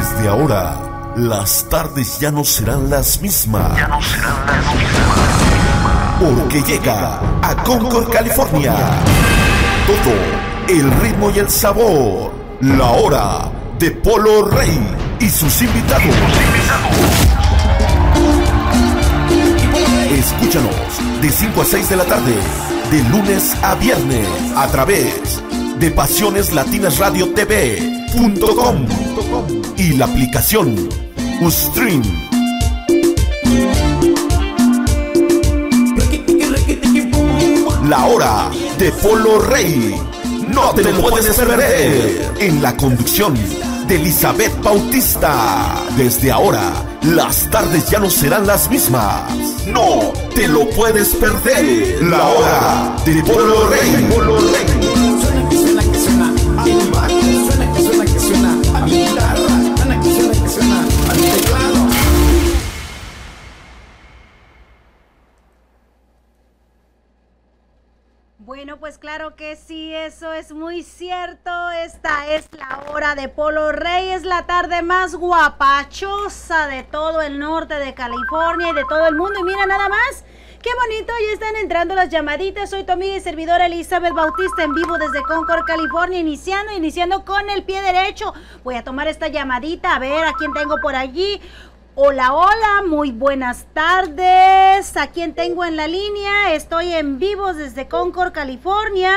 Desde ahora, las tardes ya no serán las mismas. Ya no serán las mismas. Porque llega a Concord, California. Todo, el ritmo y el sabor. La hora de Polo Rey y sus invitados. Escúchanos de 5 a 6 de la tarde, de lunes a viernes, a través de Pasiones Latinas Radio TV.com y la aplicación Ustream. La hora de Polo Rey. No te lo puedes perder. En la conducción de Elizabeth Bautista. Desde ahora, las tardes ya no serán las mismas. No te lo puedes perder. La hora de Polo Rey. Polo Rey. Sí, eso es muy cierto. Esta es la hora de Polo Rey, es la tarde más guapachosa de todo el norte de California y de todo el mundo. Y mira nada más, qué bonito, ya están entrando las llamaditas. Soy tu amiga y servidora Elizabeth Bautista en vivo desde Concord, California, iniciando, iniciando con el pie derecho. Voy a tomar esta llamadita, a ver a quién tengo por allí. Hola, hola, muy buenas tardes. ¿A quién tengo en la línea? Estoy en vivo desde Concord, California.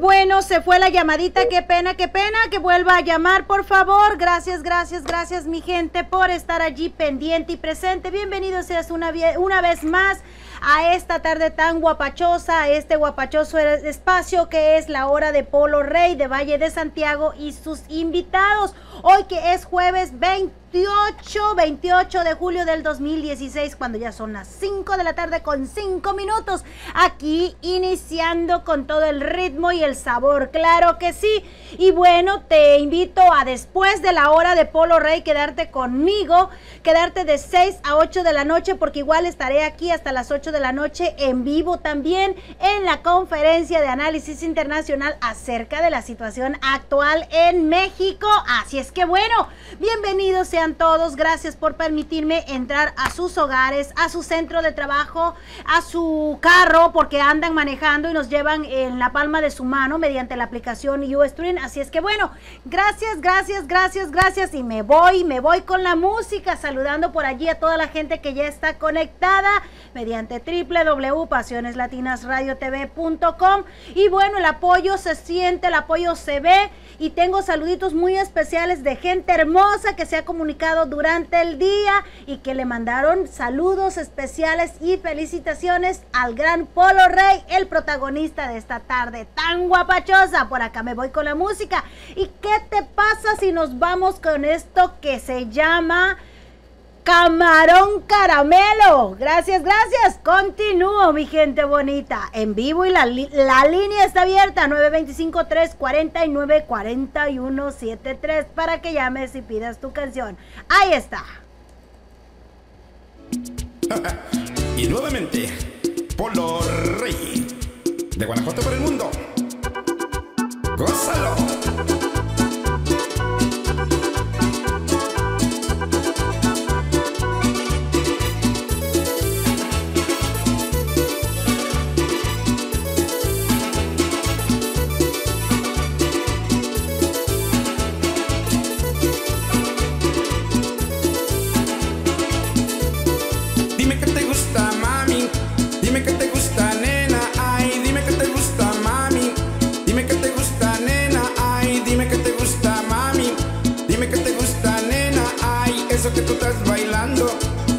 Bueno, se fue la llamadita, qué pena, qué pena, que vuelva a llamar, por favor. Gracias, gracias, gracias, mi gente, por estar allí pendiente y presente. Bienvenido seas una, una vez más a esta tarde tan guapachosa, a este guapachoso espacio que es la hora de Polo Rey de Valle de Santiago y sus invitados. Hoy que es jueves 28, 28 de julio del 2016, cuando ya son las 5 de la tarde con 5 minutos, aquí iniciando con todo el ritmo y el sabor, claro que sí. Y bueno, te invito a después de la hora de Polo Rey quedarte conmigo, quedarte de 6 a 8 de la noche, porque igual estaré aquí hasta las 8 de la noche en vivo también en la conferencia de análisis internacional acerca de la situación actual en México. Así es que bueno, bienvenidos sean todos, gracias por permitirme entrar a sus hogares, a su centro de trabajo, a su carro, porque andan manejando y nos llevan en la palma de su mano mediante la aplicación Ustream. Así es que bueno, gracias, gracias, gracias, gracias. Y me voy, me voy con la música, saludando por allí a toda la gente que ya está conectada mediante www.pasioneslatinasradiotv.com. Y bueno, el apoyo se siente, el apoyo se ve. Y tengo saluditos muy especiales de gente hermosa que se ha comunicado durante el día y que le mandaron saludos especiales y felicitaciones al gran Polo Rey, el protagonista de esta tarde tan guapachosa. Por acá me voy con la música. ¿Y qué te pasa si nos vamos con esto que se llama... Camarón Caramelo. Gracias, gracias. Continúo, mi gente bonita. En vivo y la, la línea está abierta. 925-349-4173 para que llames y pidas tu canción. Ahí está. Y nuevamente, Polo Rey, de Guanajuato por el mundo. ¡Gózalo!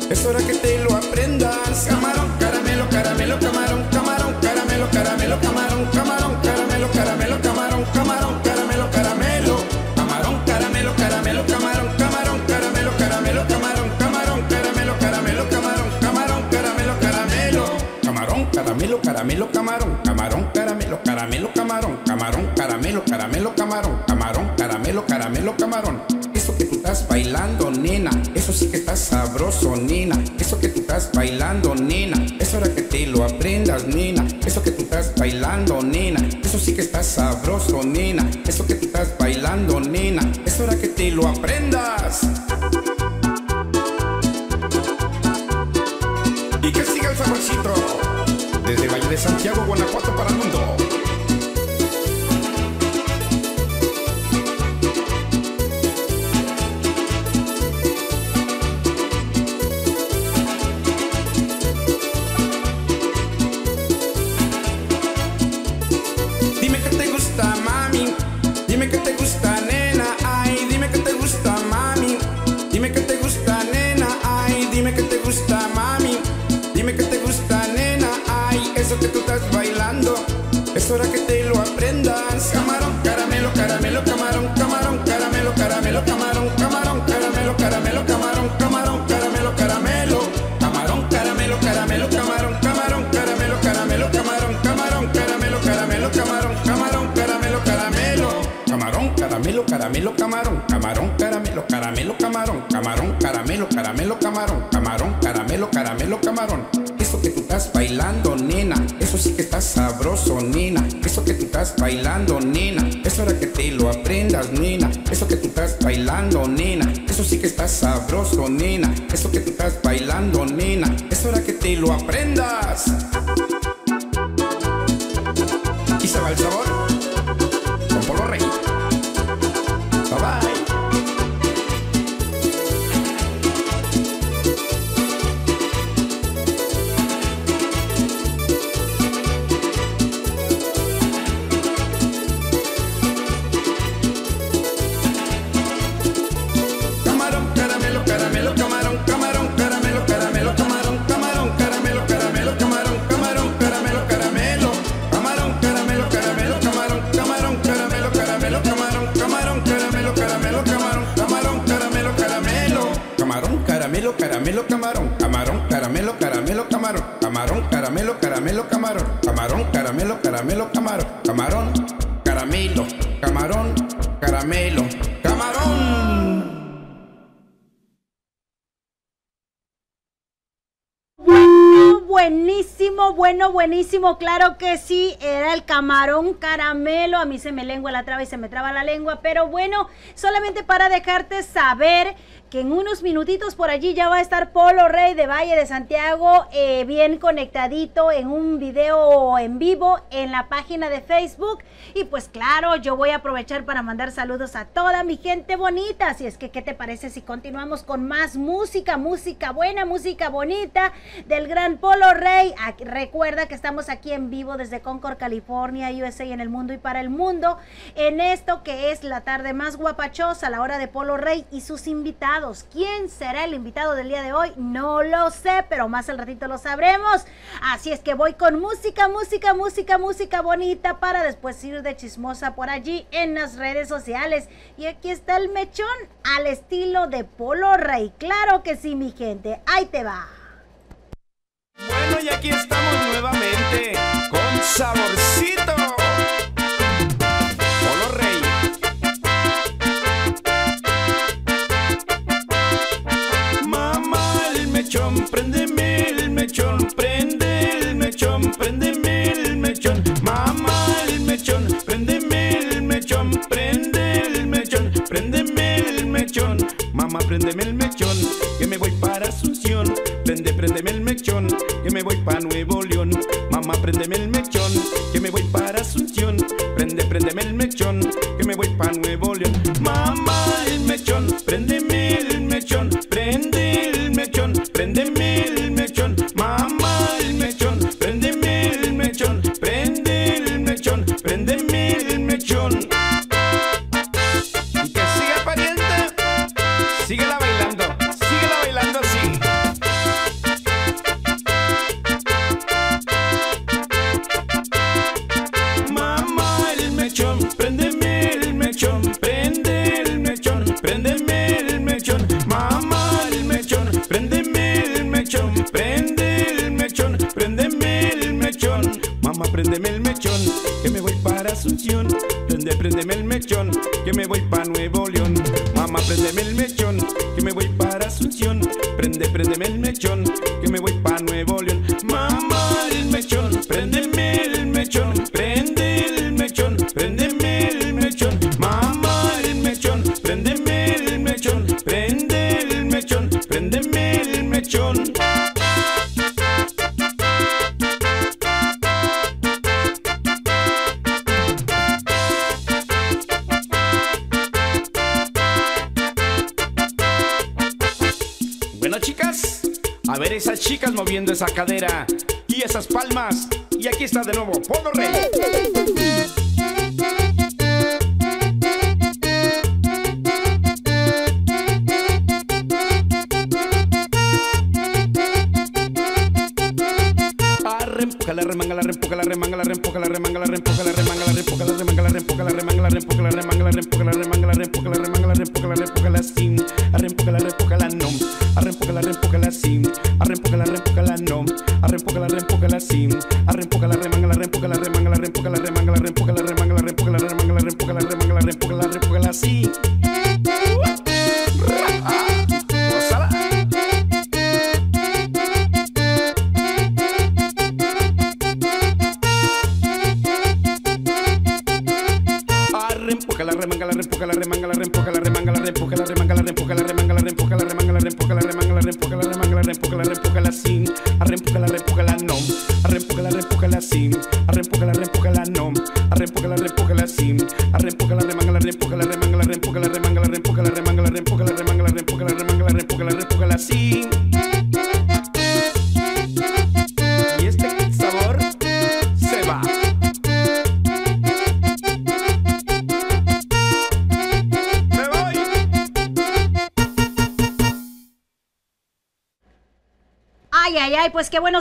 Es hora que te lo aprendas. Camarón, caramelo, caramelo, camarón, camarón, caramelo, caramelo, camarón, camarón, caramelo, caramelo, camarón, camarón, caramelo, caramelo. Camarón, caramelo, caramelo, camarón, camarón, caramelo, caramelo, camarón, camarón, caramelo, caramelo, camarón, camarón, caramelo, caramelo. Camarón, caramelo, caramelo, camarón, camarón, caramelo, caramelo, camarón, camarón, caramelo, caramelo, camarón, camarón, caramelo, caramelo, camarón. Estás bailando, nena. Eso sí que está sabroso, nena. Eso que tú estás bailando, nena. Es hora que te lo aprendas, nena. Eso que tú estás bailando, nena. Eso sí que está sabroso, nena. Eso que tú estás bailando, nena. Es hora que te lo aprendas. Y que siga el saborcito. Desde Valle de Santiago, Guanajuato para el mundo. Es hora que te lo aprendas. Camarón, caramelo, caramelo, camarón, camarón, caramelo, caramelo, camarón, camarón, caramelo, caramelo, camarón, camarón, caramelo, caramelo. Camarón, caramelo, caramelo, camarón, camarón, caramelo, caramelo, camarón, camarón, caramelo, caramelo, camarón, camarón, caramelo, caramelo. Camarón, caramelo, caramelo, camarón, camarón, caramelo, caramelo, camarón, camarón, caramelo, caramelo, camarón, camarón, caramelo, caramelo, camarón. Eso que tú estás bailando, nena, eso sí sabroso, nena. Eso que tú estás bailando, nena, es hora que te lo aprendas, nena. Eso que tú estás bailando, nena, eso sí que está sabroso, nena. Eso que tú estás bailando, nena, es hora que te lo aprendas. Y se va el sabor claro que sí, era el camarón caramelo, a mí se me lengua la traba y se me traba la lengua, pero bueno, solamente para dejarte saber que en unos minutitos por allí ya va a estar Polo Rey de Valle de Santiago eh, bien conectadito en un video en vivo en la página de Facebook y pues claro, yo voy a aprovechar para mandar saludos a toda mi gente bonita, así es que ¿qué te parece si continuamos con más música, música buena, música bonita del gran Polo Rey? Recuerda que estamos aquí en vivo desde Concord, California, USA y en el mundo y para el mundo en esto que es la tarde más guapachosa, la hora de Polo Rey y sus invitados. ¿Quién será el invitado del día de hoy? No lo sé, pero más al ratito lo sabremos. Así es que voy con música, música, música, música bonita para después ir de chismosa por allí en las redes sociales. Y aquí está el mechón al estilo de Polo Rey. Claro que sí, mi gente. Ahí te va. Bueno, y aquí estamos nuevamente con saborcito. rempoca la remanga la rempoca la remanga la rempoca la remanga la rempoca la remanga la rempoca la remanga la rempoca la remanga la rempoca la remanga la rempoca la remanga la rempoca la rempoca la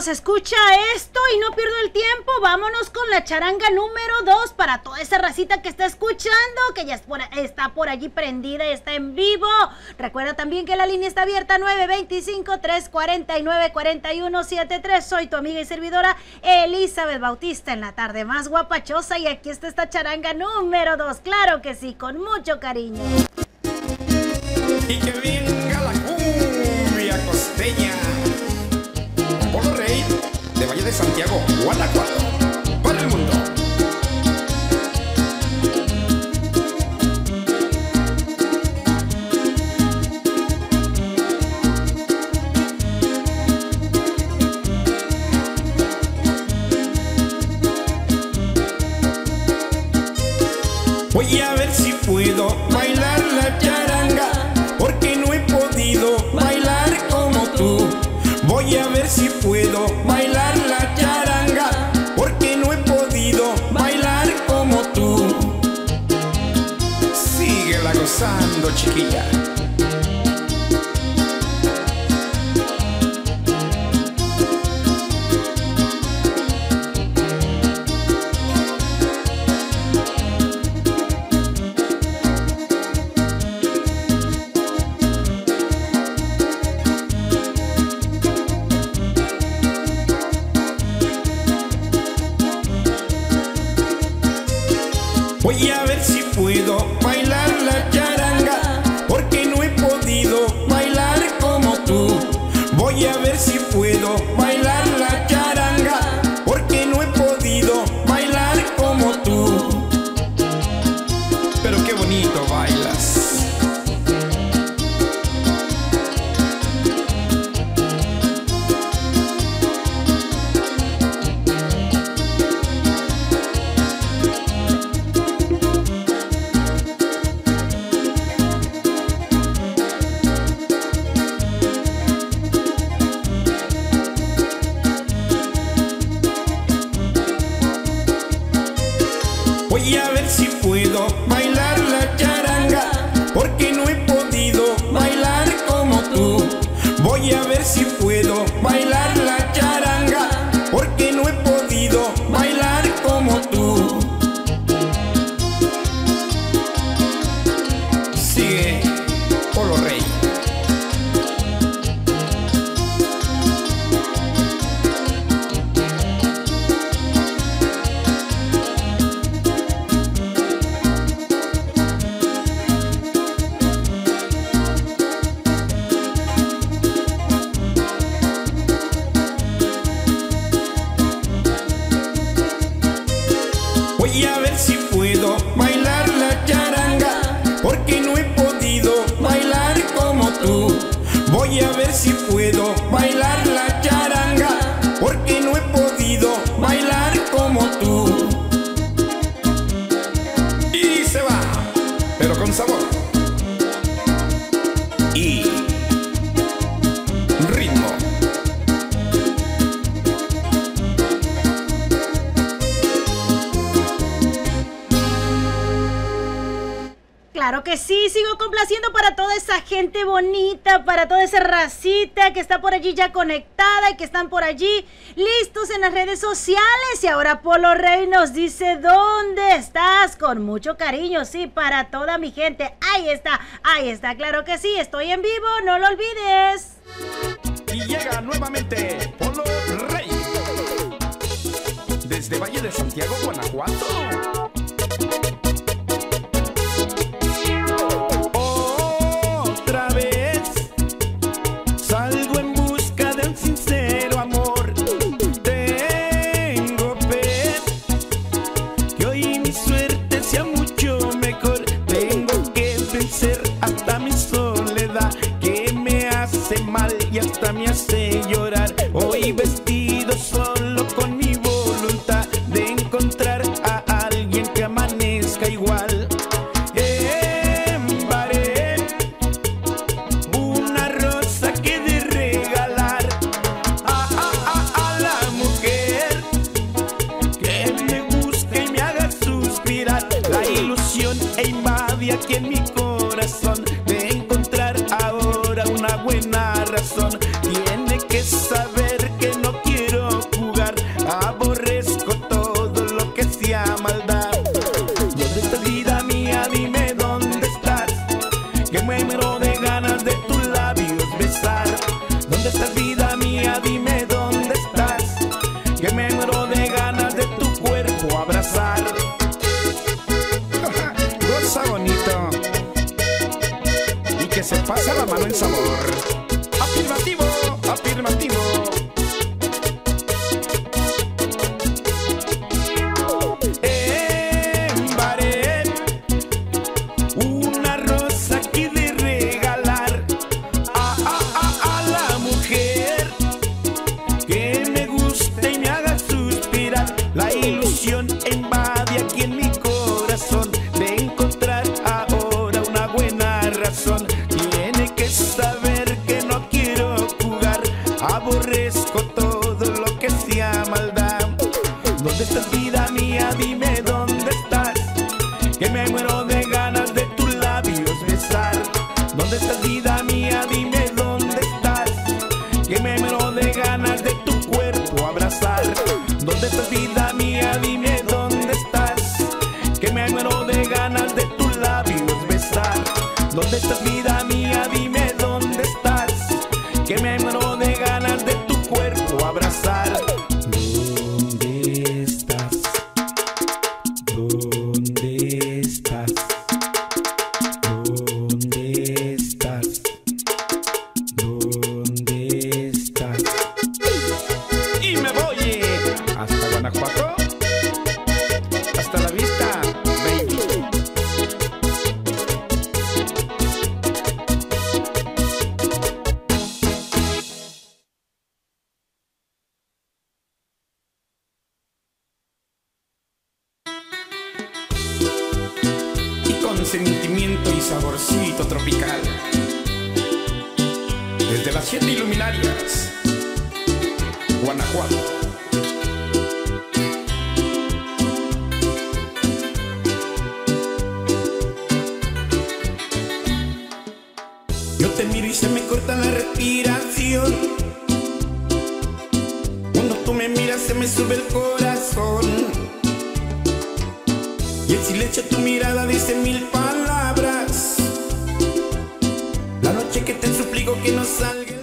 escucha esto y no pierdo el tiempo. Vámonos con la charanga número 2 para toda esa racita que está escuchando, que ya está por allí prendida, está en vivo. Recuerda también que la línea está abierta 925-349-4173. Soy tu amiga y servidora Elizabeth Bautista en la tarde más guapachosa y aquí está esta charanga número 2. Claro que sí, con mucho cariño. chiquilla. Que está por allí ya conectada y que están por allí listos en las redes sociales. Y ahora Polo Rey nos dice dónde estás con mucho cariño, sí, para toda mi gente. Ahí está, ahí está, claro que sí, estoy en vivo, no lo olvides. Y llega nuevamente Polo Rey. Desde Valle de Santiago, Guanajuato. Hoy vestido solo con mi voluntad de encontrar a alguien que amanezca igual. Embaré una rosa que de regalar a la mujer que me busque y me haga suspirar. La ilusión e invade aquí en mi corazón de encontrar ahora una buena razón. Sentimiento y saborcito tropical. Desde las siete iluminarias, Guanajuato. Yo te miro y se me corta la respiración. Cuando tú me miras se me sube el corazón. Y el silencio tu mirada dice mil palabras. Noche que no salgas.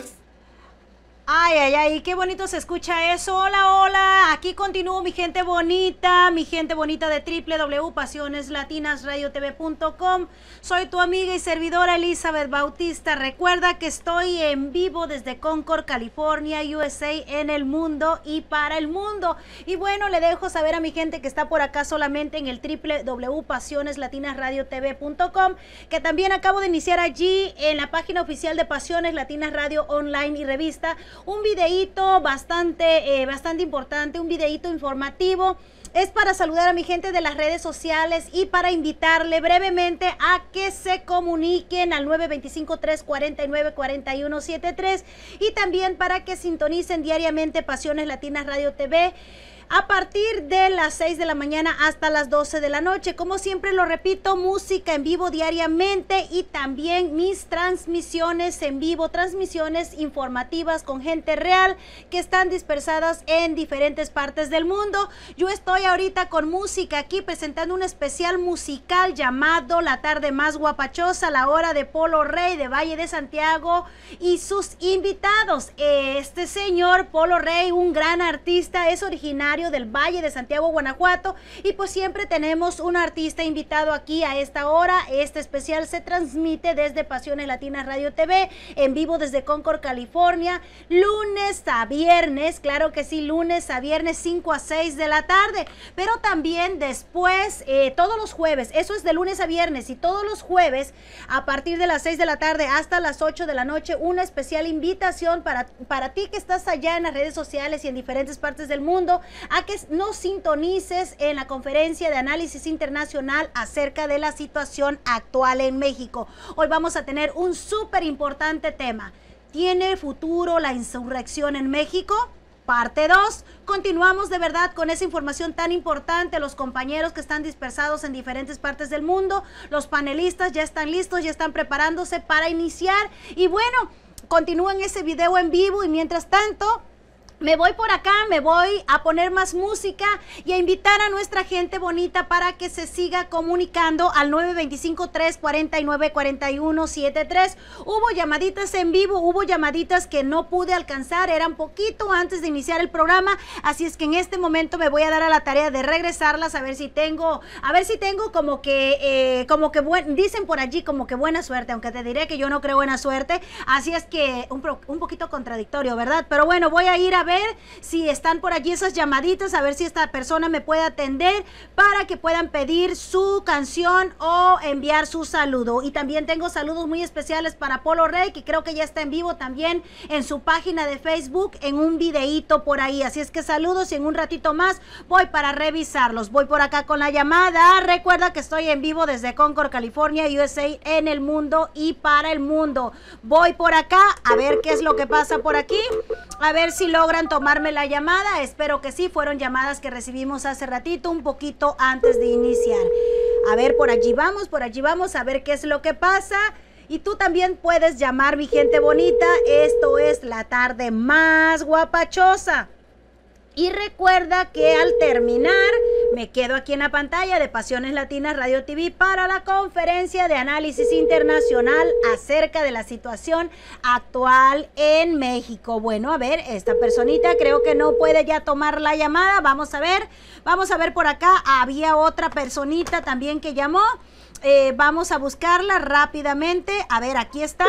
Ay, ay, ay, qué bonito se escucha eso. Hola, hola. Aquí continúo mi gente bonita, mi gente bonita de www.pasioneslatinasradiotv.com. Soy tu amiga y servidora Elizabeth Bautista. Recuerda que estoy en vivo desde Concord, California, USA, en el mundo y para el mundo. Y bueno, le dejo saber a mi gente que está por acá solamente en el www.pasioneslatinasradiotv.com, que también acabo de iniciar allí en la página oficial de Pasiones Latinas Radio Online y Revista un videíto bastante, eh, bastante importante, un videíto informativo. Es para saludar a mi gente de las redes sociales y para invitarle brevemente a que se comuniquen al 925-349-4173 y también para que sintonicen diariamente Pasiones Latinas Radio TV a partir de las 6 de la mañana hasta las 12 de la noche. Como siempre lo repito, música en vivo diariamente y también mis transmisiones en vivo, transmisiones informativas con gente real que están dispersadas en diferentes partes del mundo. Yo estoy ahorita con música aquí presentando un especial musical llamado La tarde más guapachosa, la hora de Polo Rey de Valle de Santiago y sus invitados. Este señor Polo Rey, un gran artista, es del Valle de Santiago, Guanajuato. Y pues siempre tenemos un artista invitado aquí a esta hora. Este especial se transmite desde Pasiones Latinas Radio TV, en vivo desde Concord, California, lunes a viernes, claro que sí, lunes a viernes 5 a 6 de la tarde. Pero también después, eh, todos los jueves, eso es de lunes a viernes y todos los jueves, a partir de las 6 de la tarde hasta las 8 de la noche, una especial invitación para, para ti que estás allá en las redes sociales y en diferentes partes del mundo a que nos sintonices en la conferencia de análisis internacional acerca de la situación actual en México. Hoy vamos a tener un súper importante tema. ¿Tiene futuro la insurrección en México? Parte 2. Continuamos de verdad con esa información tan importante. Los compañeros que están dispersados en diferentes partes del mundo, los panelistas ya están listos, ya están preparándose para iniciar. Y bueno, continúen ese video en vivo y mientras tanto, me voy por acá, me voy a poner más música y a invitar a nuestra gente bonita para que se siga comunicando al 925-349-4173. Hubo llamaditas en vivo, hubo llamaditas que no pude alcanzar, eran poquito antes de iniciar el programa, así es que en este momento me voy a dar a la tarea de regresarlas a ver si tengo, a ver si tengo como que, eh, como que dicen por allí como que buena suerte, aunque te diré que yo no creo buena suerte, así es que un poquito contradictorio, ¿verdad? Pero bueno, voy a ir a ver si están por allí esas llamaditas, a ver si esta persona me puede atender para que puedan pedir su canción o enviar su saludo. Y también tengo saludos muy especiales para Polo Rey, que creo que ya está en vivo también en su página de Facebook en un videíto por ahí. Así es que saludos y en un ratito más voy para revisarlos. Voy por acá con la llamada. Recuerda que estoy en vivo desde Concord, California, USA, en el mundo y para el mundo. Voy por acá a ver qué es lo que pasa por aquí. A ver si logran tomarme la llamada. Espero que sí, fueron llamadas que recibimos hace ratito, un poquito antes de iniciar. A ver, por allí vamos, por allí vamos a ver qué es lo que pasa. Y tú también puedes llamar, mi gente bonita. Esto es la tarde más guapachosa. Y recuerda que al terminar me quedo aquí en la pantalla de Pasiones Latinas Radio TV para la conferencia de análisis internacional acerca de la situación actual en México. Bueno, a ver, esta personita creo que no puede ya tomar la llamada. Vamos a ver, vamos a ver por acá. Había otra personita también que llamó. Eh, vamos a buscarla rápidamente. A ver, aquí está.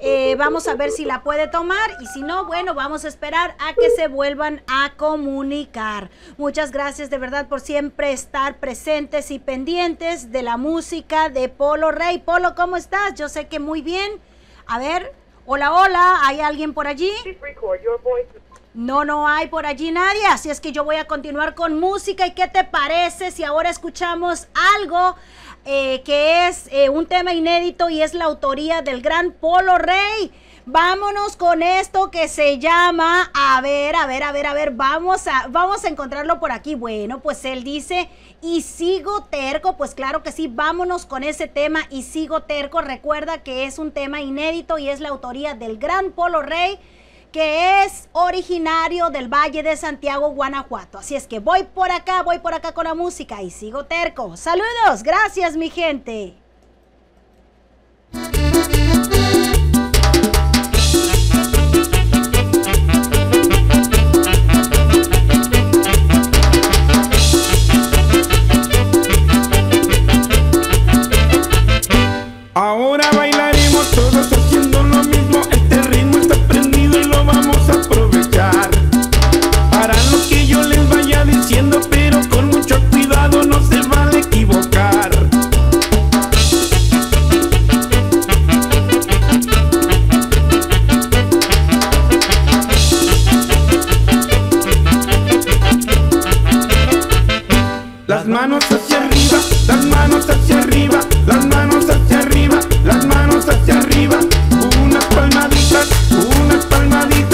Eh, vamos a ver si la puede tomar y si no, bueno, vamos a esperar a que se vuelvan a comunicar. Muchas gracias de verdad por siempre estar presentes y pendientes de la música de Polo Rey. Polo, ¿cómo estás? Yo sé que muy bien. A ver, hola, hola, ¿hay alguien por allí? No, no hay por allí nadie, así es que yo voy a continuar con música. ¿Y qué te parece si ahora escuchamos algo eh, que es eh, un tema inédito y es la autoría del gran Polo Rey. Vámonos con esto que se llama, a ver, a ver, a ver, a ver, vamos a, vamos a encontrarlo por aquí. Bueno, pues él dice, y sigo terco, pues claro que sí, vámonos con ese tema y sigo terco. Recuerda que es un tema inédito y es la autoría del gran Polo Rey que es originario del Valle de Santiago, Guanajuato. Así es que voy por acá, voy por acá con la música y sigo terco. Saludos, gracias mi gente. Ahora las manos hacia arriba, las manos hacia arriba, las manos hacia arriba, las manos hacia arriba, unas palmaditas, unas palmaditas.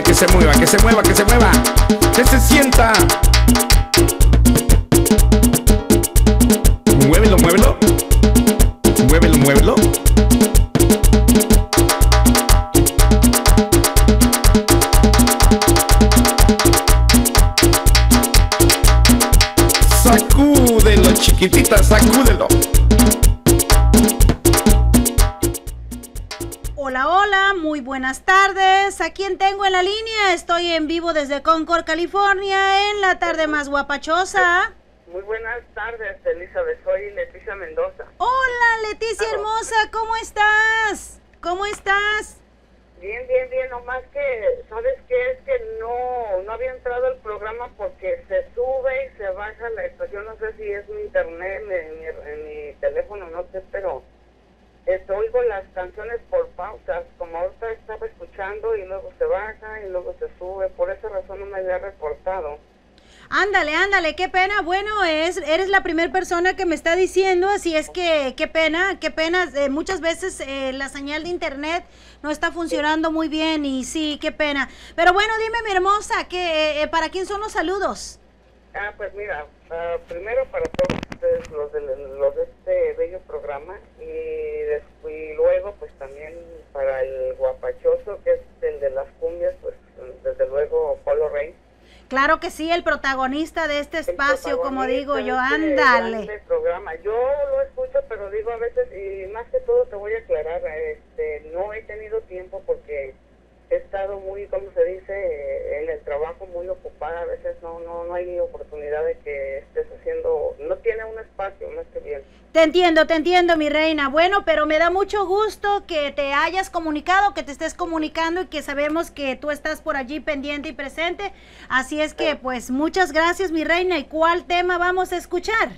Que se mueva, que se mueva, que se mueva. Que se sienta. Muévelo, muévelo. Muévelo, muévelo. Sacúdelo, chiquitita, sacúdelo. Buenas tardes. ¿A quién tengo en la línea? Estoy en vivo desde Concord, California, en la tarde más guapachosa. Muy buenas tardes, Elizabeth. Soy Leticia Mendoza. Hola, Leticia hermosa, ¿cómo estás? ¿Cómo estás? Bien, bien, bien. Nomás que, ¿sabes qué? Es que no, no había entrado al programa porque se sube y se baja la estación. No sé si es mi internet, mi, mi teléfono, no sé, pero este, oigo las canciones por pausas. Como ahorita estaba escuchando y luego se baja y luego se sube. Por esa razón no me había reportado. Ándale, ándale, qué pena. Bueno, es, eres la primera persona que me está diciendo, así es que qué pena, qué pena. Eh, muchas veces eh, la señal de internet no está funcionando muy bien y sí, qué pena. Pero bueno, dime, mi hermosa, que, eh, ¿para quién son los saludos? Ah, pues mira, ah, primero para todos ustedes los de, los de este bello programa y, des- y luego pues también para el guapachoso que es el de las cumbias, pues desde luego Polo Rey. Claro que sí, el protagonista de este espacio, como digo yo, este ándale. programa. Yo lo escucho, pero digo a veces, y más que todo te voy a aclarar, este, no he tenido tiempo porque he estado muy, como se dice, en el trabajo muy ocupada. A veces no, no, no hay oportunidad de que estés haciendo, no tiene un espacio más que bien. Te entiendo, te entiendo, mi reina. Bueno, pero me da mucho gusto que te hayas comunicado, que te estés comunicando y que sabemos que tú estás por allí pendiente y presente. Así es que, pues, muchas gracias, mi reina. ¿Y cuál tema vamos a escuchar?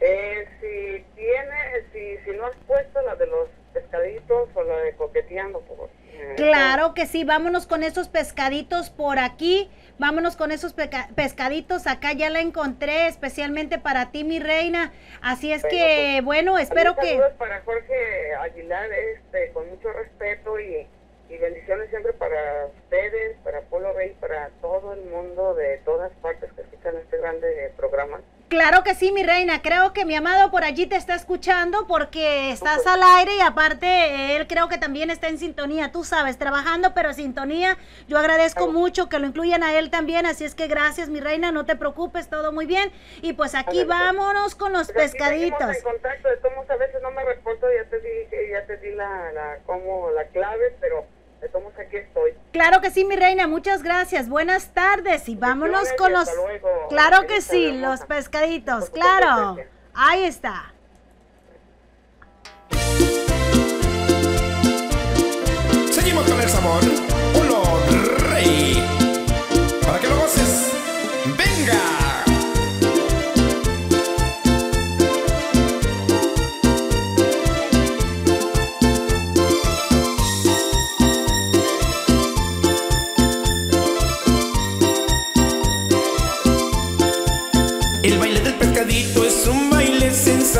Eh, si tiene, si, si no has puesto la de los pescaditos o la de coqueteando, por eh, Claro que sí, vámonos con esos pescaditos por aquí, vámonos con esos pescaditos, acá ya la encontré especialmente para ti, mi reina. Así es Bueno, que, pues, bueno, espero que... saludos para Jorge Aguilar, este, con mucho respeto y, y bendiciones siempre para ustedes, para Polo Rey, para todo el mundo de todas partes que escuchan este grande programa. Claro que sí, mi reina. Creo que mi amado por allí te está escuchando porque estás al aire y aparte él creo que también está en sintonía. Tú sabes, trabajando pero en sintonía. Yo agradezco mucho que lo incluyan a él también. Así es que gracias, mi reina. No te preocupes, todo muy bien. Y pues aquí vámonos con los pescaditos. en contacto, de todos modos, a veces no me reporto, ya te di, ya te di la, la, como, la clave, pero de todos modos aquí estoy. Claro que sí, mi reina. Muchas gracias. Buenas tardes y vámonos con los... hasta luego. Claro que sí, los pescaditos. Claro. Ahí está. Seguimos con el sabor.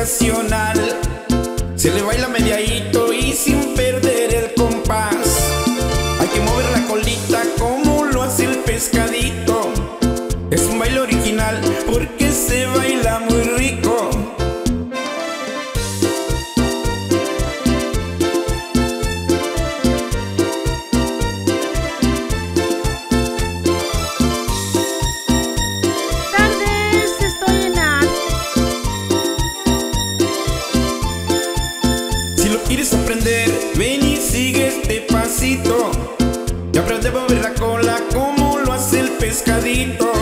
Sensacional. Se le baila mediadito y sin perder el compás. Hay que mover la colita como lo hace el pescadito. Es un baile original porque se baila pescadito.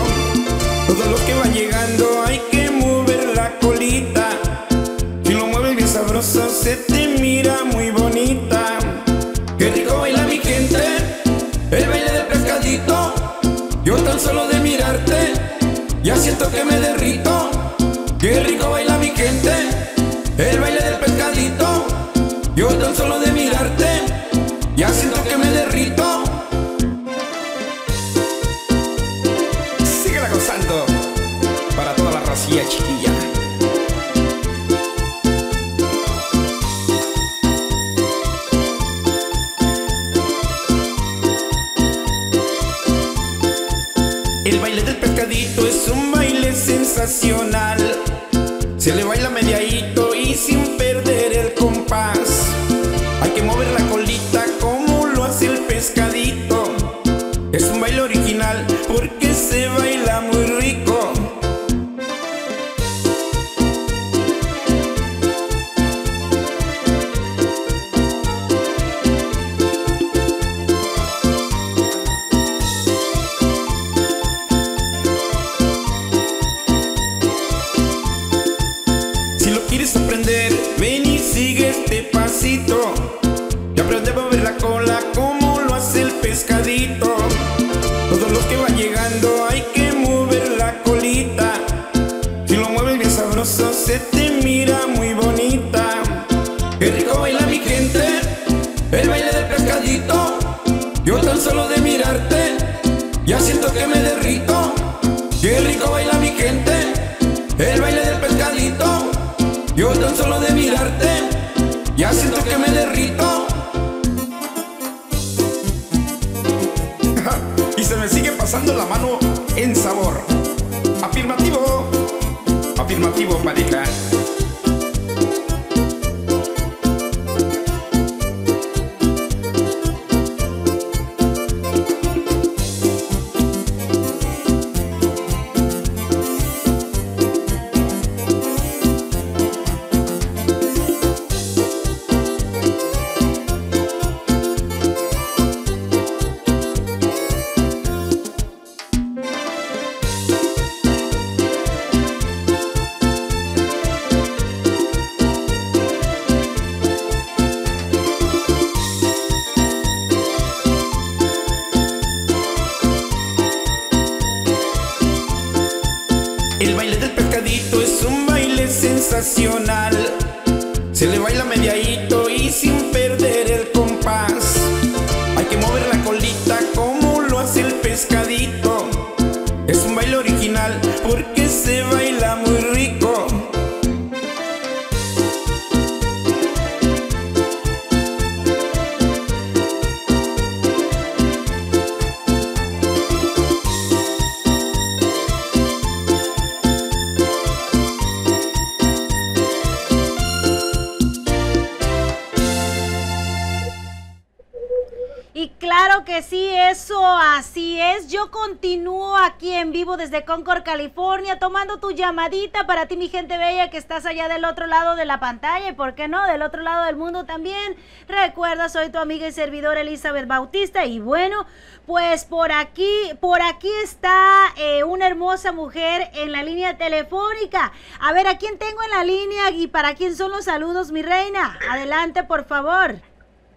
Concord, California, tomando tu llamadita para ti, mi gente bella, que estás allá del otro lado de la pantalla y, ¿por qué no?, del otro lado del mundo también. Recuerda, soy tu amiga y servidora Elizabeth Bautista y bueno, pues por aquí, por aquí está eh, una hermosa mujer en la línea telefónica. A ver, ¿a quién tengo en la línea y para quién son los saludos, mi reina? Adelante, por favor.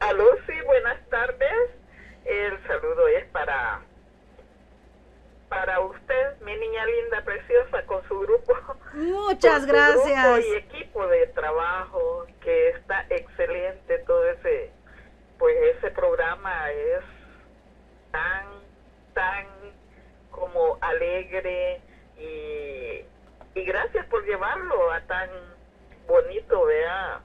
Aló, sí, buenas tardes. El saludo es para para usted, mi niña linda, preciosa, con su grupo. Muchas gracias. grupo y equipo de trabajo, que está excelente todo ese, pues ese programa es tan, tan como alegre y, y gracias por llevarlo a tan bonito, vea.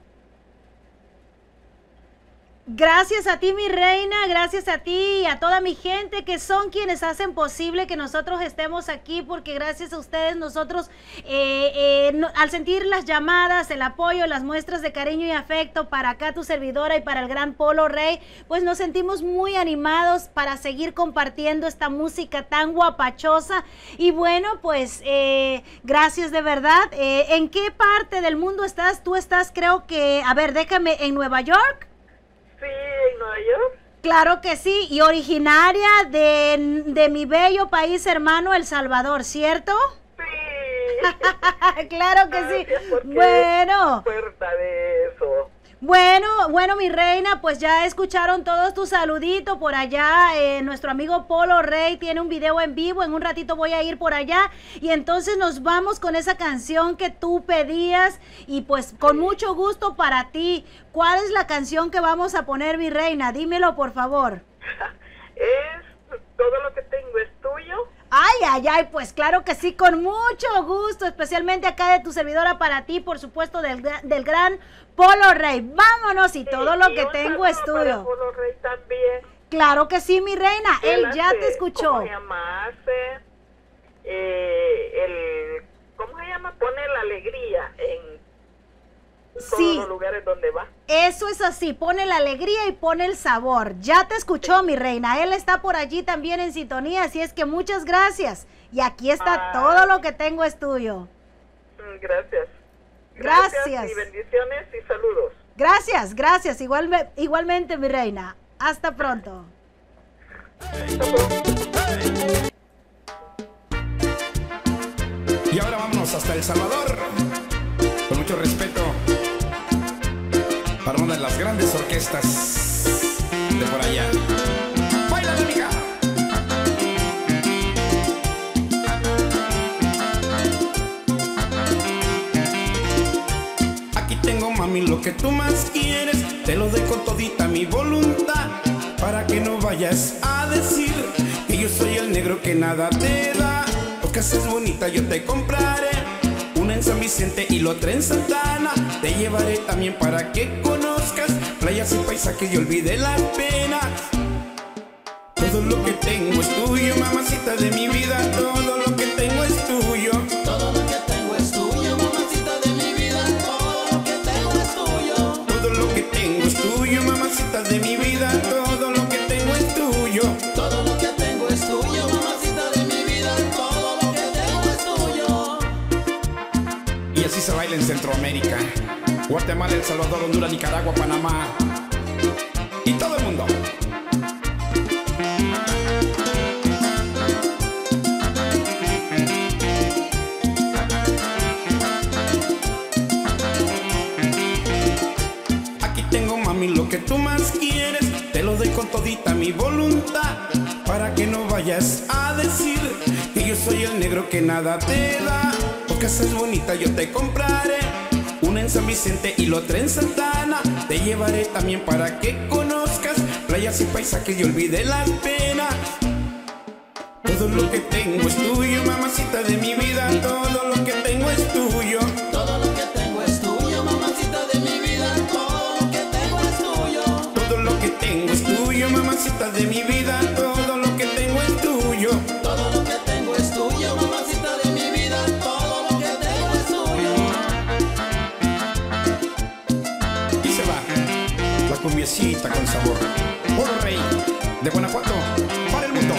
Gracias a ti, mi reina, gracias a ti y a toda mi gente que son quienes hacen posible que nosotros estemos aquí, porque gracias a ustedes nosotros, eh, eh, al sentir las llamadas, el apoyo, las muestras de cariño y afecto para acá tu servidora y para el gran Polo Rey, pues nos sentimos muy animados para seguir compartiendo esta música tan guapachosa. Y bueno, pues eh, gracias de verdad. Eh, ¿En qué parte del mundo estás? Tú estás, creo que, a ver, déjame, en Nueva York. Sí, en Nueva York. Claro que sí, y originaria de, de mi bello país hermano El Salvador, ¿cierto? Sí. claro que sí. Gracias, porque Bueno, Puerta de eso. Bueno, bueno, mi reina, pues ya escucharon todos tus saluditos por allá. eh, nuestro amigo Polo Rey tiene un video en vivo. En un ratito voy a ir por allá. Y entonces nos vamos con esa canción que tú pedías. Y pues con mucho gusto para ti. ¿Cuál es la canción que vamos a poner, mi reina? Dímelo, por favor. Es todo lo que tengo es tuyo. Ay, ay, ay, pues claro que sí, con mucho gusto, especialmente acá de tu servidora para ti, por supuesto, del, del gran Polo Rey. Vámonos y todo lo y que tengo es tuyo. Polo Rey también. Claro que sí, mi reina, él ya hace- te escuchó. ¿Cómo se llama? Hace, eh, el, ¿Cómo se llama? Pone la alegría en todos Sí. los lugares donde va. Eso es así, pone la alegría y pone el sabor. Ya te escuchó, mi reina. Él está por allí también en sintonía, así es que muchas gracias. Y aquí está Ay. todo lo que tengo es tuyo. Mm, Gracias. Gracias. Y bendiciones y saludos. Gracias, gracias, igualme- igualmente, mi reina. Hasta pronto. Y ahora vámonos hasta El Salvador. Con mucho respeto para una de las grandes orquestas de por allá. ¡Baila, amiga! Aquí tengo, mami, lo que tú más quieres. Te lo con todita mi voluntad. Para que no vayas a decir que yo soy el negro que nada te da. Porque haces bonita, yo te compraré. En San Vicente y la otra en Santana. Te llevaré también para que conozcas playas y paisajes y olvide la pena. Todo lo que tengo es tuyo, mamacita de mi vida. Todo lo que tengo es tuyo. Centroamérica. Guatemala, El Salvador, Honduras, Nicaragua, Panamá. Y todo el mundo. Aquí tengo, mami, lo que tú más quieres. Te lo doy con todita mi voluntad. Para que no vayas a decir que yo soy el negro que nada te da. Porque es bonita, yo te compraré. una en San Vicente y la otra en Santana. Te llevaré también para que conozcas playas y paisajes y olvide las penas. Todo lo que tengo es tuyo, mamacita de mi vida. Todo lo que tengo es tuyo. Cumbiecita con sabor. Polo Rey de Guanajuato para el mundo.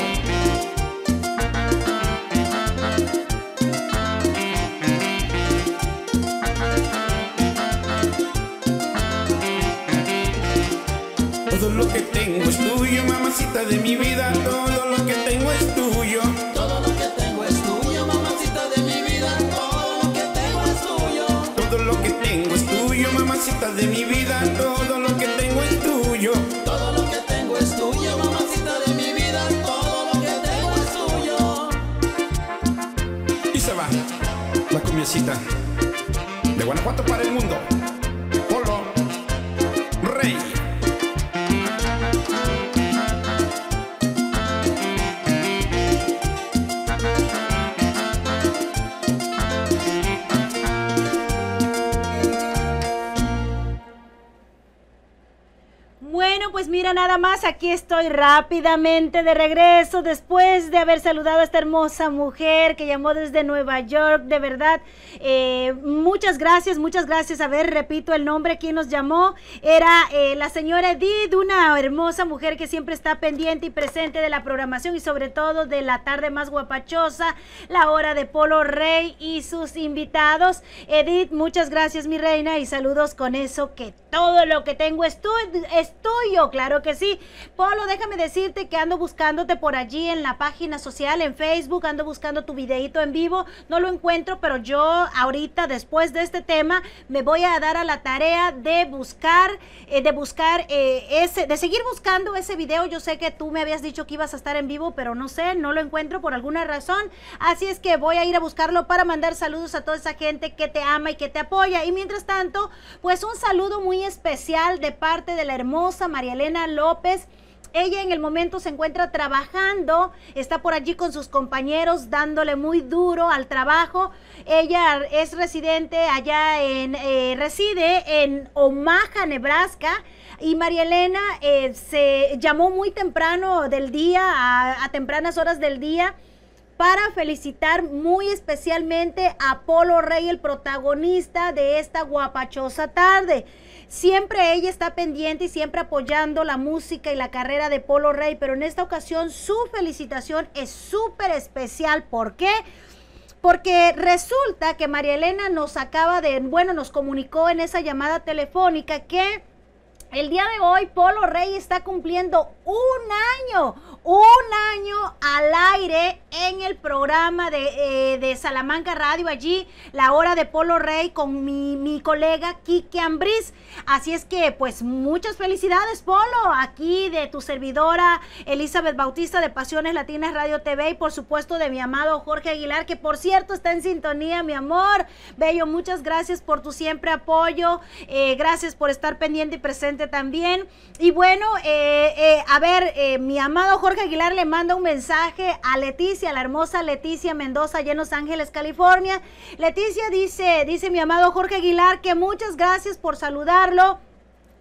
Todo lo que tengo es tuyo, mamacita de mi vida. Todo lo que tengo es tuyo. Todo lo que tengo es tuyo, mamacita de mi vida. Todo lo que tengo es tuyo. Todo lo que tengo es tuyo, mamacita de mi vida. Cumbiecita de Guanajuato para el mundo. Más, aquí estoy rápidamente de regreso después de haber saludado a esta hermosa mujer que llamó desde Nueva York. De verdad, eh, muchas gracias, muchas gracias. A ver, repito el nombre, quien nos llamó era eh, la señora Edith, una hermosa mujer que siempre está pendiente y presente de la programación y sobre todo de la tarde más guapachosa, la hora de Polo Rey y sus invitados. Edith, muchas gracias mi reina y saludos con eso que todo lo que tengo es, tu- es tuyo, claro que sí. Polo, déjame decirte que ando buscándote por allí en la página social, en Facebook, ando buscando tu videito en vivo, no lo encuentro, pero yo ahorita, después de este tema, me voy a dar a la tarea de buscar, eh, de buscar eh, ese, de seguir buscando ese video. Yo sé que tú me habías dicho que ibas a estar en vivo, pero no sé, no lo encuentro por alguna razón. Así es que voy a ir a buscarlo para mandar saludos a toda esa gente que te ama y que te apoya. Y mientras tanto, pues un saludo muy especial de parte de la hermosa María Elena López. Ella en el momento se encuentra trabajando, está por allí con sus compañeros dándole muy duro al trabajo. Ella es residente allá en, eh, reside en Omaha, Nebraska. Y María Elena eh, se llamó muy temprano del día, a, a tempranas horas del día, para felicitar muy especialmente a Polo Rey, el protagonista de esta guapachosa tarde. Siempre ella está pendiente y siempre apoyando la música y la carrera de Polo Rey, pero en esta ocasión su felicitación es súper especial. ¿Por qué? Porque resulta que María Elena nos acaba de, bueno, nos comunicó en esa llamada telefónica que el día de hoy Polo Rey está cumpliendo un año, un año al aire en el programa de, eh, de Salamanca Radio, allí la hora de Polo Rey con mi, mi colega Kiki Ambriz. Así es que pues muchas felicidades Polo, aquí de tu servidora Elizabeth Bautista de Pasiones Latinas Radio TV y por supuesto de mi amado Jorge Aguilar, que por cierto está en sintonía, mi amor. Bello, muchas gracias por tu siempre apoyo, eh, gracias por estar pendiente y presente también. Y bueno, eh, eh, a ver, eh, mi amado Jorge Aguilar le manda un mensaje a Leticia, la hermosa Leticia Mendoza, allá en Los Ángeles, California. Leticia dice, dice mi amado Jorge Aguilar que muchas gracias por saludarlo.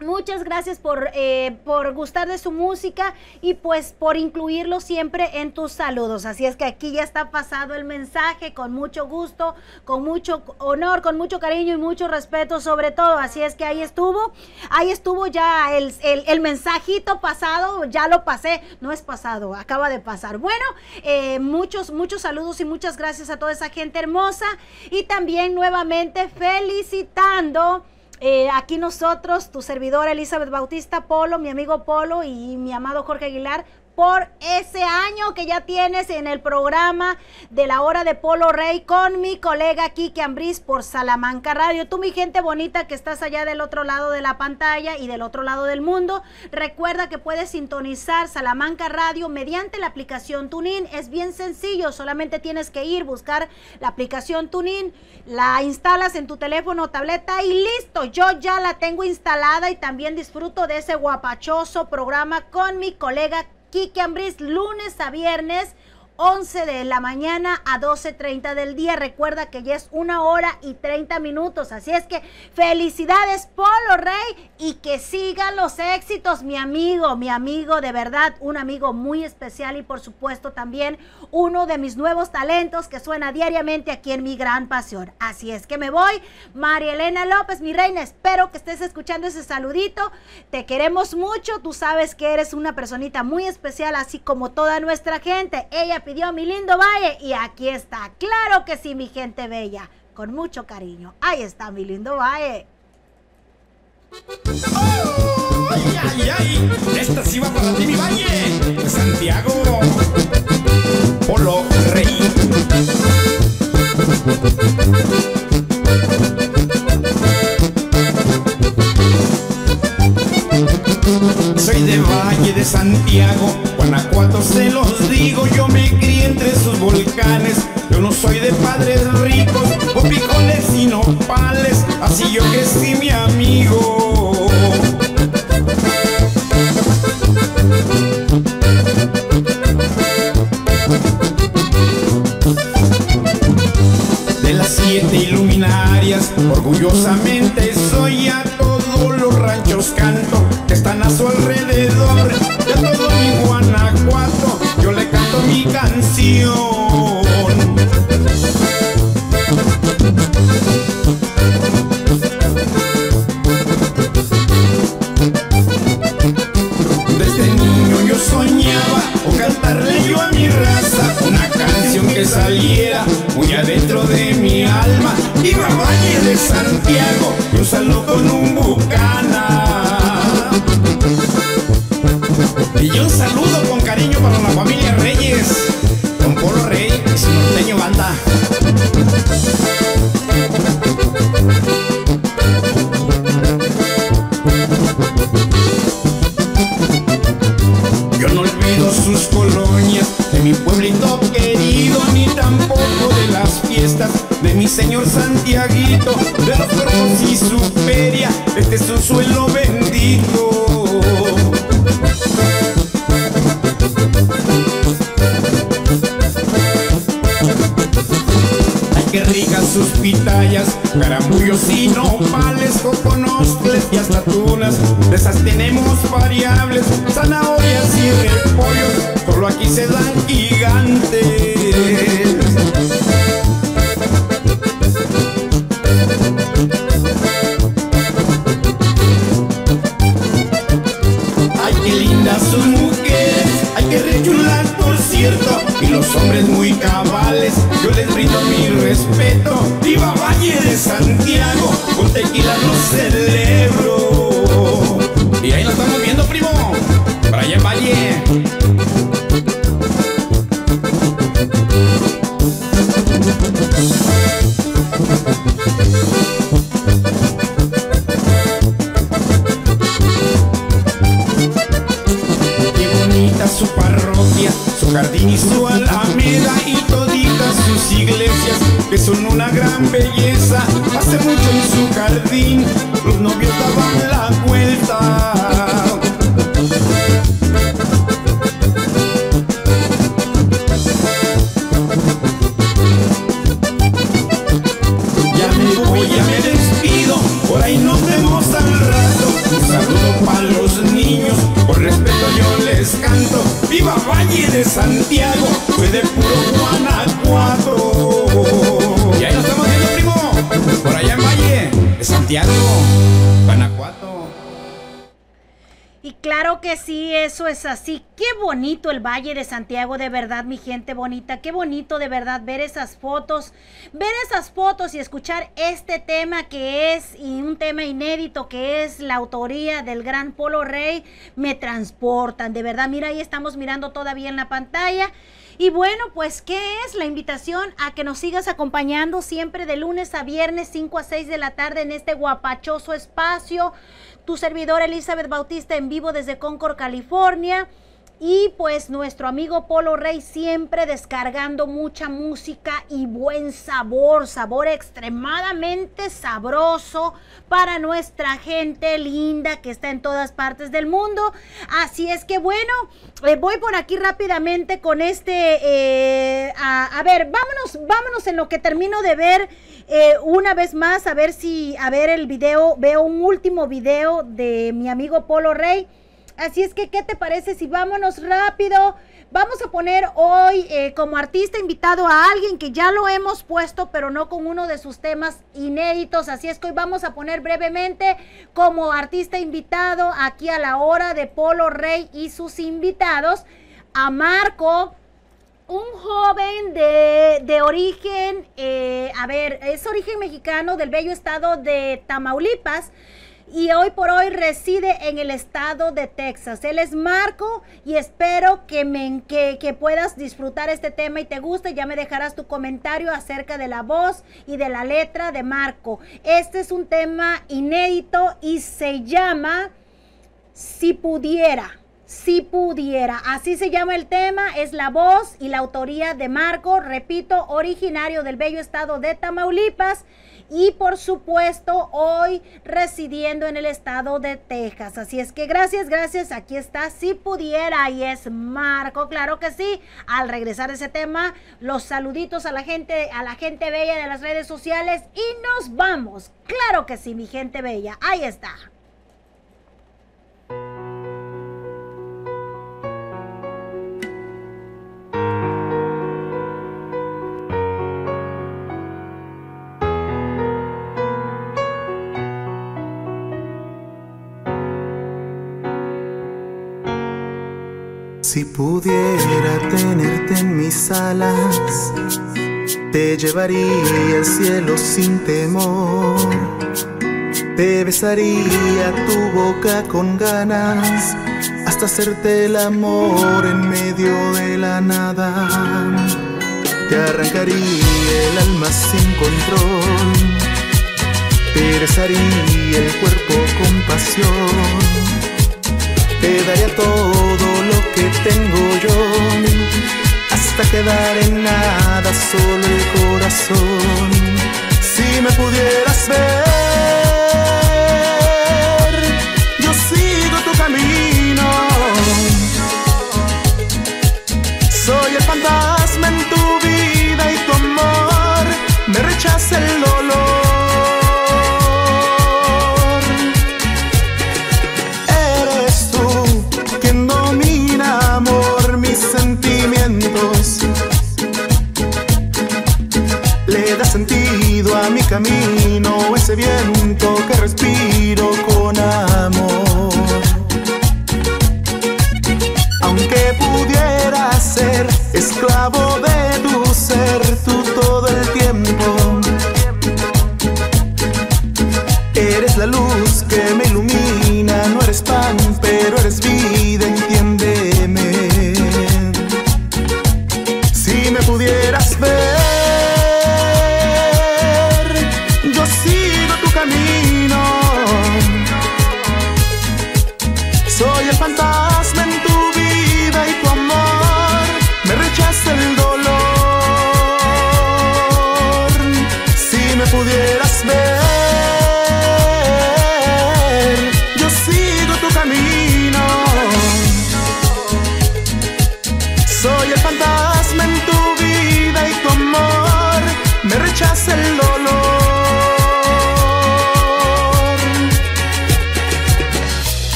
Muchas gracias por, eh, por gustar de su música y pues por incluirlo siempre en tus saludos. Así es que aquí ya está pasado el mensaje con mucho gusto, con mucho honor, con mucho cariño y mucho respeto sobre todo. Así es que ahí estuvo, ahí estuvo ya el, el- mensajito pasado, ya lo pasé, no es pasado, acaba de pasar. Bueno, eh, muchos, muchos saludos y muchas gracias a toda esa gente hermosa y también nuevamente felicitando. Eh, aquí nosotros, tu servidora Elizabeth Bautista Polo, mi amigo Polo y mi amado Jorge Aguilar, por ese año que ya tienes en el programa de la hora de Polo Rey con mi colega Kiki Ambris por Salamanca Radio. Tú, mi gente bonita que estás allá del otro lado de la pantalla y del otro lado del mundo, recuerda que puedes sintonizar Salamanca Radio mediante la aplicación TuneIn. Es bien sencillo, solamente tienes que ir, buscar la aplicación TuneIn, la instalas en tu teléfono o tableta y listo. Yo ya la tengo instalada y también disfruto de ese guapachoso programa con mi colega Kiki Ambris lunes a viernes 11 de la mañana a 12.30 del día. Recuerda que ya es una hora y 30 minutos. Así es que felicidades Polo Rey y que sigan los éxitos, mi amigo, mi amigo de verdad, un amigo muy especial y por supuesto también uno de mis nuevos talentos que suena diariamente aquí en mi gran pasión. Así es que me voy. María Elena López, mi reina, espero que estés escuchando ese saludito. Te queremos mucho. Tú sabes que eres una personita muy especial, así como toda nuestra gente. Ella pidió mi lindo valle y aquí está. Claro que sí, mi gente bella. Con mucho cariño. Ahí está mi lindo valle. ¡Ay, ay, ay! Esta sí va para ti, mi valle. Santiago. Polo Rey. Soy de Valle de Santiago, Guanajuato se los digo, yo me crié entre sus volcanes, yo no soy de padres ricos, o picones y nopales, así yo crecí mi amigo. De las siete iluminarias, orgullosamente canción. Desde niño yo soñaba con cantarle yo a mi raza una canción que saliera muy adentro de mi alma. Iba a Valle de Santiago y un saludo con un bucana. Y un saludo con cariño para la familia Reyes, que sí, eso es así. Qué bonito el Valle de Santiago, de verdad, mi gente bonita. Qué bonito de verdad ver esas fotos, ver esas fotos y escuchar este tema que es y un tema inédito que es la autoría del gran Polo Rey. Me transportan, de verdad. Mira, ahí estamos mirando todavía en la pantalla. Y bueno, pues, ¿qué es la invitación a que nos sigas acompañando siempre de lunes a viernes, 5 a 6 de la tarde en este guapachoso espacio? Tu servidor Elizabeth Bautista en vivo desde Concord, California. Y pues nuestro amigo Polo Rey siempre descargando mucha música y buen sabor, sabor extremadamente sabroso para nuestra gente linda que está en todas partes del mundo. Así es que bueno, eh, voy por aquí rápidamente con este, eh, a, ver, vámonos, vámonos en lo que termino de ver eh, una vez más, a ver si, a ver el video, veo un último video de mi amigo Polo Rey. Así es que, ¿qué te parece si vámonos rápido? Vamos a poner hoy eh, como artista invitado a alguien que ya lo hemos puesto, pero no con uno de sus temas inéditos. Así es que hoy vamos a poner brevemente como artista invitado aquí a la hora de Polo Rey y sus invitados a Marco. Un joven de, de origen, eh, a ver, es origen mexicano del bello estado de Tamaulipas y hoy por hoy reside en el estado de Texas. Él es Marco y espero que, me, que, puedas disfrutar este tema y te guste. Ya me dejarás tu comentario acerca de la voz y de la letra de Marco. Este es un tema inédito y se llama Si pudiera. Si pudiera. Así se llama el tema, es la voz y la autoría de Marco, repito, originario del bello estado de Tamaulipas y por supuesto hoy residiendo en el estado de Texas. Así es que gracias, gracias. Aquí está, si pudiera, y es Marco, claro que sí. Al regresar ese tema, los saluditos a la gente, a la gente bella de las redes sociales y nos vamos. Claro que sí, mi gente bella. Ahí está. Si pudiera tenerte en mis alas, te llevaría al cielo sin temor. Te besaría tu boca con ganas hasta hacerte el amor en medio de la nada. Te arrancaría el alma sin control. Te besaría el cuerpo con pasión te daría todo lo que tengo yo, hasta quedar en nada, solo el corazón. Si me pudieras ver, yo sigo tu camino. Soy el fantasma en tu vida y tu amor me rechaza el camino, ese viento que respiro con amor.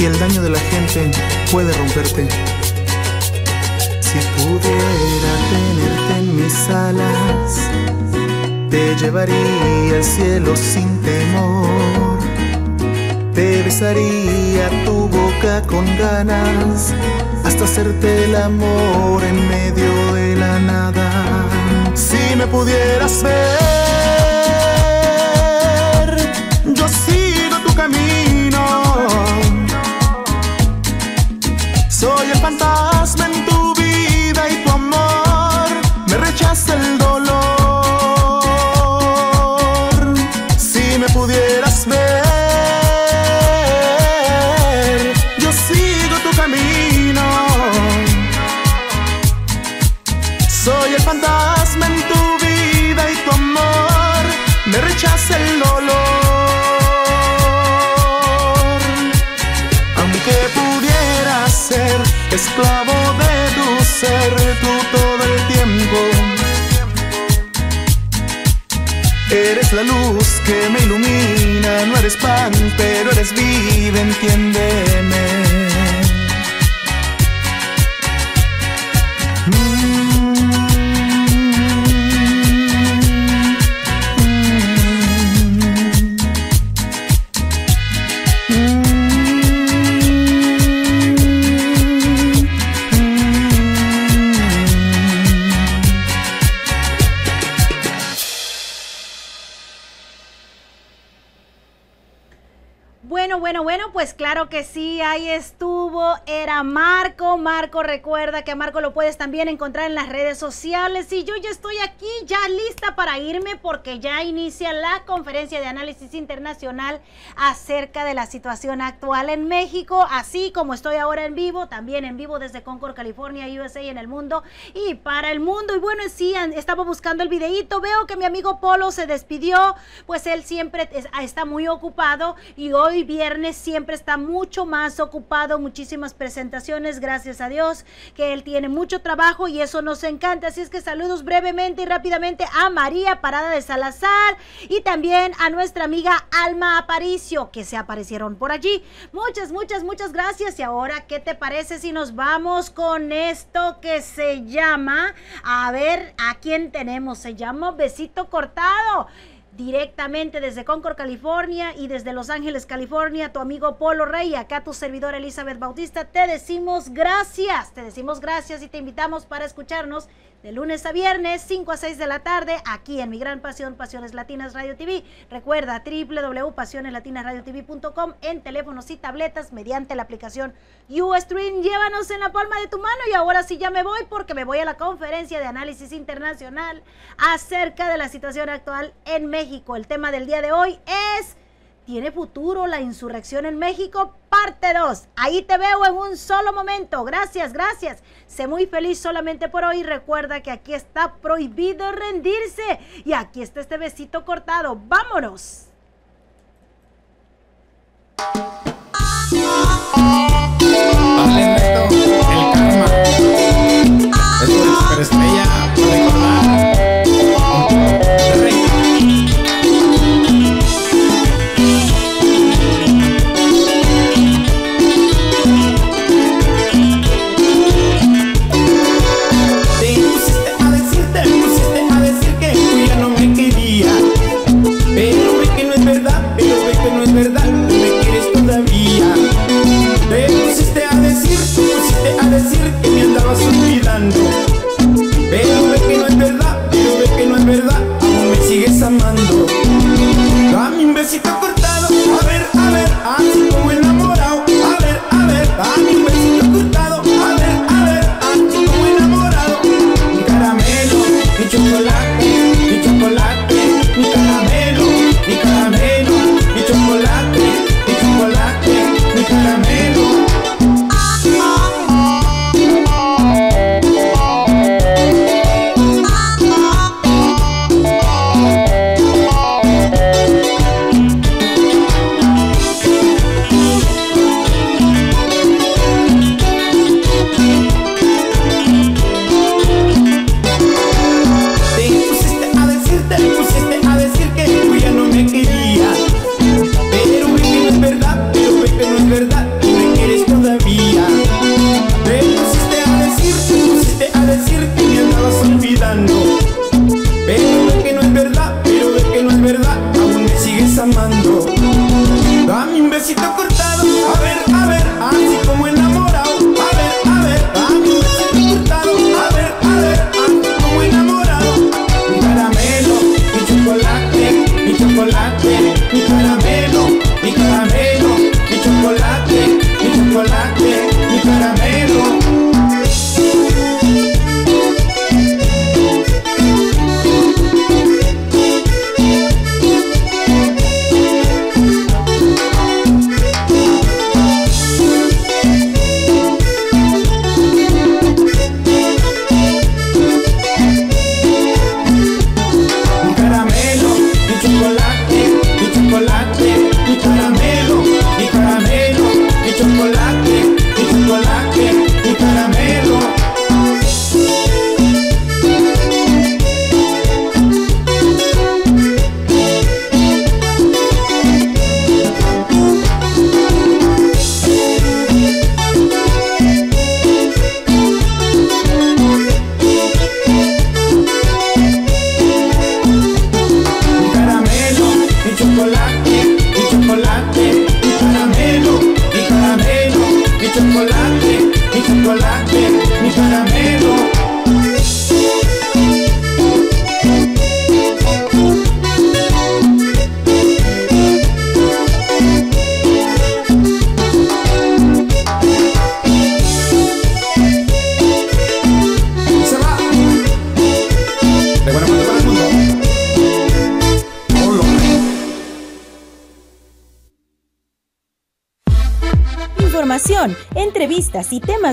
Y el daño de la gente puede romperte. Si pudiera tenerte en mis alas, te llevaría al cielo sin temor. Te besaría tu boca con ganas hasta hacerte el amor en medio de la nada. Si me pudieras ver, esclavo de tu ser tú todo el tiempo. Eres la luz que me ilumina, no eres pan, pero eres vida, entiéndeme. Pues claro que sí, ahí estuvo, era Marco. Marco, recuerda que a Marco lo puedes también encontrar en las redes sociales. Y yo ya estoy aquí, ya lista para irme porque ya inicia la conferencia de análisis internacional acerca de la situación actual en México, así como estoy ahora en vivo, también en vivo desde Concord, California, USA y en el mundo y para el mundo. Y bueno, sí, estaba buscando el videíto, veo que mi amigo Polo se despidió, pues él siempre es- está muy ocupado y hoy viernes siempre está mucho más ocupado, muchísimas presentaciones, gracias a Dios, que él tiene mucho trabajo y eso nos encanta. Así es que saludos brevemente y rápidamente a María Parada de Salazar y también a nuestra amiga Alma Aparicio, que se aparecieron por allí. Muchas, muchas, muchas gracias. Y ahora, ¿qué te parece si nos vamos con esto que se llama, a ver, ¿a quién tenemos? Se llama Besito Cortado directamente desde Concord, California y desde Los Ángeles, California, tu amigo Polo Rey, acá tu servidora Elizabeth Bautista, te decimos gracias, te decimos gracias y te invitamos para escucharnos de lunes a viernes, 5 a 6 de la tarde, aquí en Mi Gran Pasión, Pasiones Latinas Radio TV. Recuerda www.pasioneslatinasradiotv.com en teléfonos y tabletas mediante la aplicación Ustream. Llévanos en la palma de tu mano y ahora sí ya me voy porque me voy a la conferencia de análisis internacional acerca de la situación actual en México. El tema del día de hoy es ¿Tiene futuro la insurrección en México? Parte 2. Ahí te veo en un solo momento. Gracias, gracias. Sé muy feliz solamente por hoy. Recuerda que aquí está prohibido rendirse. Y aquí está este besito cortado. Vámonos. El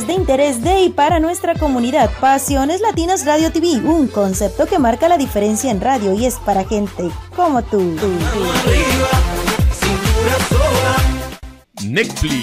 de interés de y para nuestra comunidad. Pasiones Latinas Radio TV, un concepto que marca la diferencia en radio y es para gente como tú. Netflix